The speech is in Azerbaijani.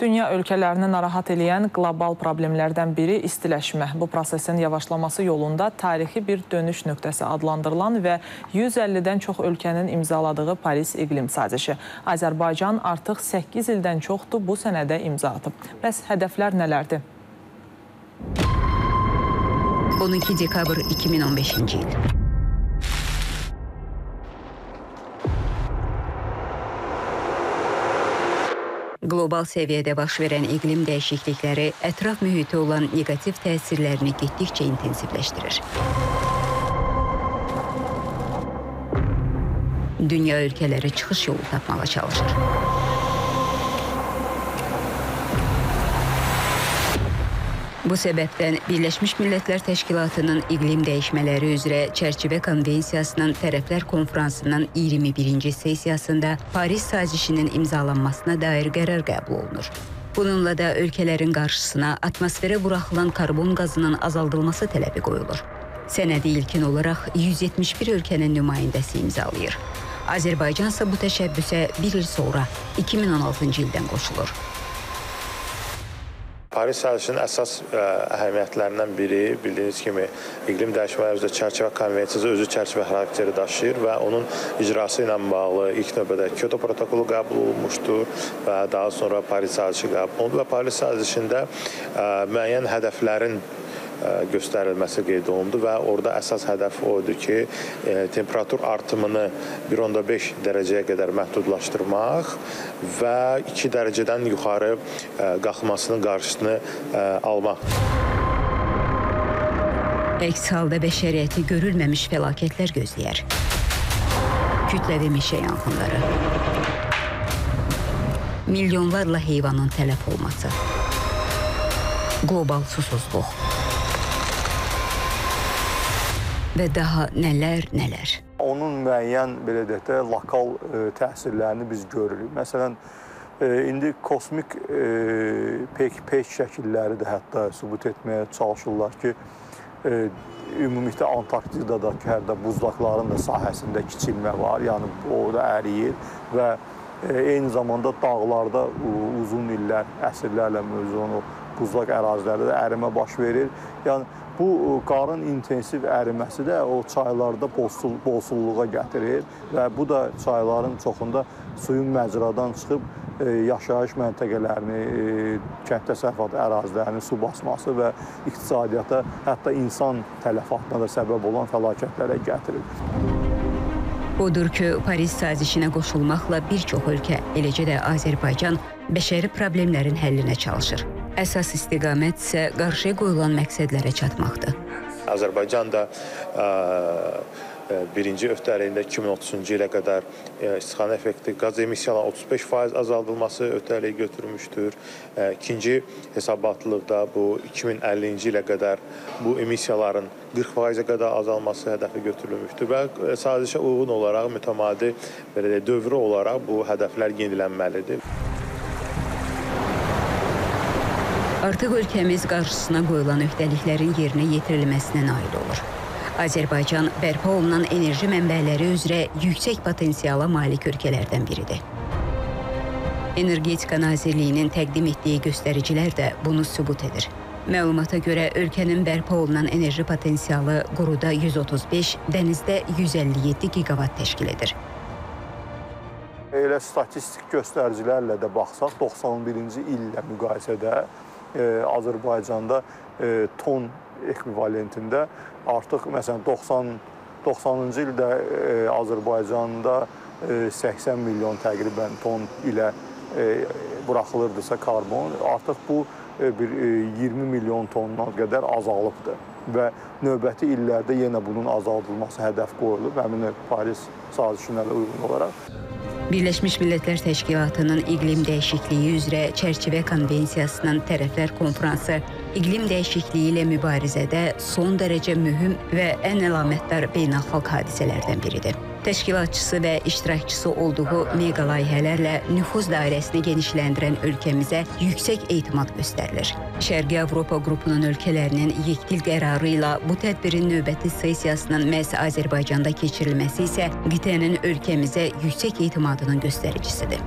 Dünya ölkələrini narahat eləyən qlobal problemlərdən biri istiləşmə. Bu prosesin yavaşlaması yolunda tarixi bir dönüş nöqtəsi adlandırılan və 150-dən çox ölkənin imzaladığı Paris iqlim sazişi. Azərbaycan artıq 8 ildən çoxdur bu sənədə imza atıb. Bəs hədəflər nələrdir? 12 dekabr 2015-ci il. Qlobal səviyyədə baş verən iqlim dəyişiklikləri ətraf mühitə olan neqativ təsirlərini getdikcə intensivləşdirir. Dünya ölkələri çıxış yolu tapmağa çalışır. Bu səbəbdən Birləşmiş Millətlər Təşkilatının iqlim dəyişmələri üzrə çərçivə konvensiyasının tərəflər konfransının 21-ci sessiyasında Paris sazişinin imzalanmasına dair qərar qəbul olunur. Bununla da ölkələrin qarşısına atmosferə buraxılan karbon qazının azaldılması tələbi qoyulur. Sənədi ilkin olaraq 171 ölkənin nümayəndəsi imzalayır. Azərbaycan isə bu təşəbbüsə bir il sonra 2016-cı ildən qoşulur. Paris sazişinin əsas ə, e, əhəmiyyətlərindən biri bildiyiniz kimi iqlim dəyişmələri üzrə çərçivə konvensiyası özü çərçivə xarakteri daşıyır və onun icrası ilə bağlı ilk növbədə Kyoto protokolu qəbul olunmuşdur və daha sonra Paris sazişi qəbul olundu və Paris sazişində ə, e, müəyyən hədəflərin göstərilməsi qeyd olundu və orada əsas hədəf o idi ki, temperatur artımını 1.5 dərəcəyə qədər məhdudlaşdırmaq və 2 dərəcədən yuxarı qalxmasının qarşısını almaq. Əks halda bəşəriyyəti görülməmiş fəlakətlər gözləyər. Kütləvi meşə yanğınları. Milyonlarla heyvanın tələf olması. Qlobal susuzluq və daha nələr, nələr. Onun müəyyən belə deyək də lokal e, təsirlərini biz görürük. Məsələn, e, indi kosmik e, pek şəkilləri də hətta sübut etməyə çalışırlar ki, ümumilikdə Antarktidadakı hərdə buzlaqların da sahəsində kiçilmə var. Yəni orada əriyir və eyni zamanda dağlarda uzun illər, əsrlərlə mövzu onu buzlaq ərazilərdə də ərimə baş verir. Yəni bu e, qarın intensiv əriməsi də o çaylarda bolsul, bolsulluğa gətirir və bu da çayların çoxunda suyun məcradan çıxıb e, yaşayış məntəqələrini, e, kənd təsərrüfatı ərazilərini su basması və iqtisadiyyata, hətta insan tələfatına da səbəb olan fəlakətlərə gətirir. Odur ki, Paris sazişinə qoşulmaqla bir çox ölkə, eləcə də Azərbaycan bəşəri problemlərin həllinə çalışır. Əsas istiqamət isə qarşıya qoyulan məqsədlərə çatmaqdır. Azərbaycan da ə, birinci öhdəliyində 2030-cu ilə qədər istixana effekti qaz emissiyalarının 35% azaldılması öhdəliyi götürmüşdür. İkinci hesabatlıqda bu 2050-ci ilə qədər bu emissiyaların 40%-ə qədər azalması hədəfi götürülmüşdür və sazişə uyğun olaraq mütəmadi belə deyək, dövrü olaraq bu hədəflər yenilənməlidir. Artıq ölkəmiz qarşısına qoyulan öhdəliklərin yerinə yetirilməsinə nail olur. Azərbaycan bərpa olunan enerji mənbələri üzrə yüksək potensiala malik ölkələrdən biridir. Energetika Nazirliyinin təqdim etdiyi göstəricilər də bunu sübut edir. Məlumata görə ölkənin bərpa olunan enerji potensialı quruda 135, dənizdə 157 giqavat təşkil edir. Elə statistik göstəricilərlə də baxsaq, 91-ci illə müqayisədə Azərbaycanda e, ton ekvivalentində artıq məsələn 90 90-cı ildə e, Azərbaycanda 80 e, milyon təqribən ton ilə buraxılırdısa karbon, artıq bu bir 20 milyon tondan qədər azalıbdır və növbəti illərdə yenə bunun azaldılması hədəf qoyulub həmin Paris sazişinə uyğun olaraq. Birləşmiş Millətlər Təşkilatının iqlim dəyişikliyi üzrə çərçivə konvensiyasının tərəflər konfransı iqlim dəyişikliyi ilə mübarizədə son dərəcə mühüm və ən əlamətdar beynəlxalq hadisələrdən biridir. Təşkilatçısı və iştirakçısı olduğu mega layihələrlə nüfuz dairəsini genişləndirən ölkəmizə yüksək etimad göstərilir. Şərqi Avropa qrupunun ölkələrinin yekdil qərarı ilə bu tədbirin növbəti sessiyasının məhz Azərbaycanda keçirilməsi isə qitənin ölkəmizə yüksək etimadının göstəricisidir.